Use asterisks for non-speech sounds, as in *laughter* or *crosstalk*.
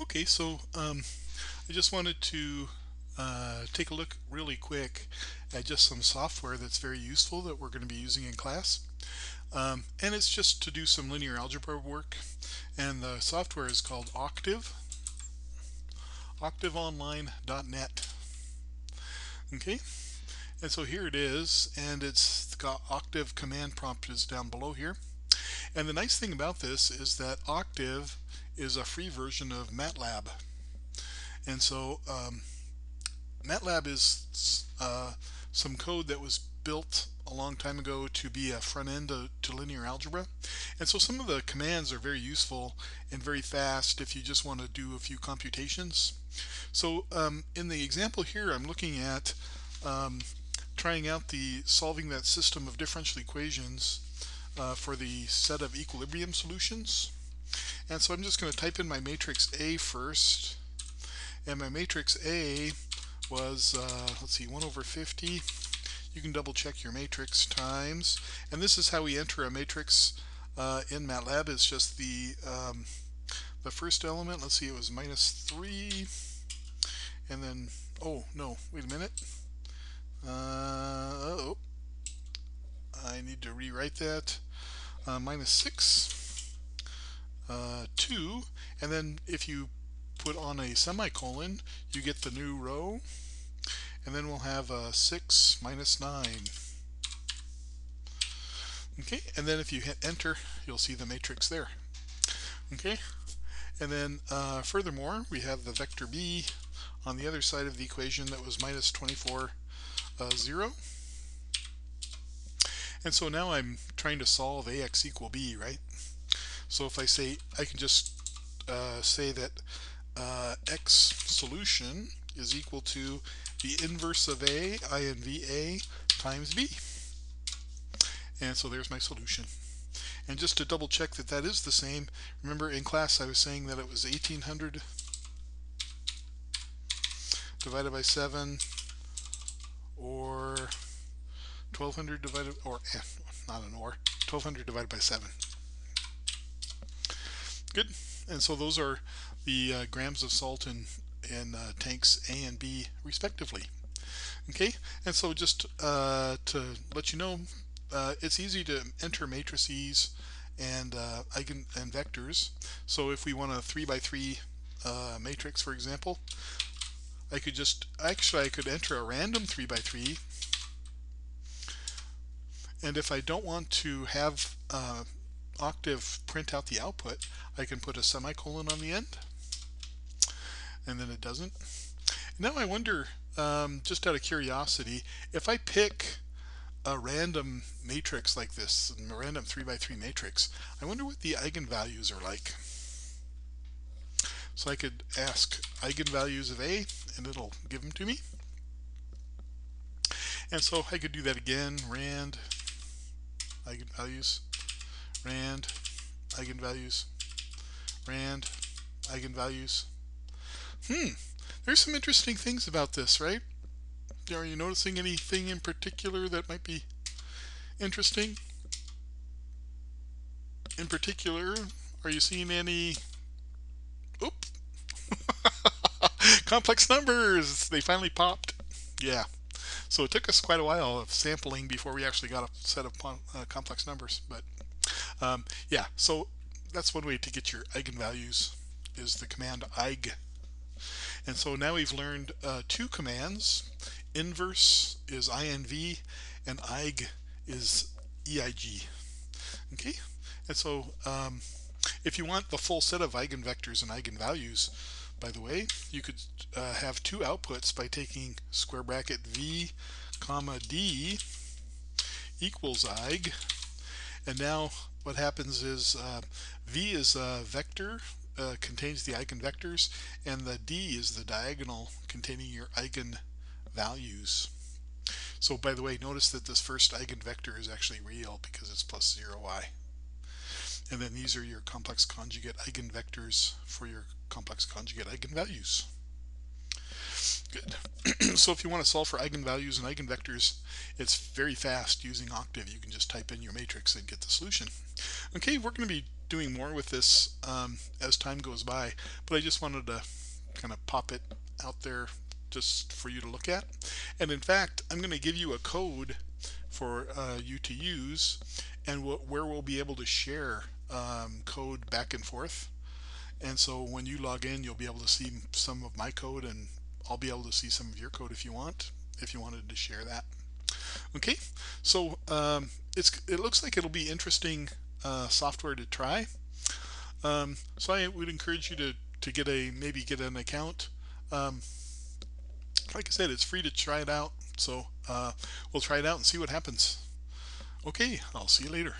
Okay, so um, I just wanted to uh, take a look really quick at just some software that's very useful that we're going to be using in class. Um, and it's just to do some linear algebra work. And the software is called Octave, octaveonline.net. Okay, and so here it is, and it's got Octave command prompt is down below here. And the nice thing about this is that Octave is a free version of MATLAB. And so um, MATLAB is uh, some code that was built a long time ago to be a front end to, to, linear algebra. And so some of the commands are very useful and very fast if you just want to do a few computations. So um, in the example here, I'm looking at um, trying out the solving that system of differential equations uh, for the set of equilibrium solutions. And so I'm just going to type in my matrix A first. And my matrix A was, uh, let's see, 1 over 50. You can double check your matrix times. And this is how we enter a matrix uh, in MATLAB. It's just the, um, the first element. Let's see, it was minus 3. And then, oh, no, wait a minute. Uh, oh, I need to rewrite that. Uh, minus 6 uh, 2 and then if you put on a semicolon you get the new row and then we'll have a 6 minus 9 okay and then if you hit enter you'll see the matrix there. Okay and then uh, furthermore we have the vector b on the other side of the equation that was minus 24 uh, 0 and so now I'm trying to solve ax equal b right so if I say, I can just uh, say that uh, x solution is equal to the inverse of A, I N V A times B. And so there's my solution. And just to double check that that is the same, remember in class I was saying that it was 1800 divided by 7 or 1200 divided, or eh, not an or, 1200 divided by 7. Good. And so those are the uh, grams of salt in, in uh, tanks A and B respectively. Okay, and so just uh, to let you know, uh, it's easy to enter matrices and uh, eigen and vectors. So if we want a three by three uh, matrix, for example, I could just actually I could enter a random three by three. And if I don't want to have Octave print out the output, I can put a semicolon on the end, and then it doesn't. Now I wonder, um, just out of curiosity, if I pick a random matrix like this, a random 3 by 3 matrix, I wonder what the eigenvalues are like. So I could ask eigenvalues of A, and it'll give them to me. And so I could do that again, rand, eigenvalues, rand eigenvalues. Rand eigenvalues. Hmm there's some interesting things about this right? Are you noticing anything in particular that might be interesting? In particular are you seeing any oop *laughs* complex numbers? They finally popped. Yeah so it took us quite a while of sampling before we actually got a set of uh, complex numbers but um, yeah, so that's one way to get your eigenvalues is the command eig. And so now we've learned uh, two commands. Inverse is inv and eig is eig. Okay, and so um, if you want the full set of eigenvectors and eigenvalues, by the way, you could uh, have two outputs by taking square bracket v comma d equals eig and now what happens is uh, V is a vector, uh, contains the eigenvectors, and the D is the diagonal containing your eigenvalues. So by the way, notice that this first eigenvector is actually real because it's plus 0y. And then these are your complex conjugate eigenvectors for your complex conjugate eigenvalues. So if you want to solve for eigenvalues and eigenvectors, it's very fast using Octave. You can just type in your matrix and get the solution. Okay, we're going to be doing more with this um, as time goes by, but I just wanted to kind of pop it out there just for you to look at. And in fact, I'm going to give you a code for uh, you to use and where we'll be able to share um, code back and forth. And so when you log in, you'll be able to see some of my code and I'll be able to see some of your code if you want, if you wanted to share that. Okay, so um, it's it looks like it'll be interesting uh, software to try. Um, so I would encourage you to to get a maybe get an account. Um, like I said, it's free to try it out. So uh, we'll try it out and see what happens. Okay, I'll see you later.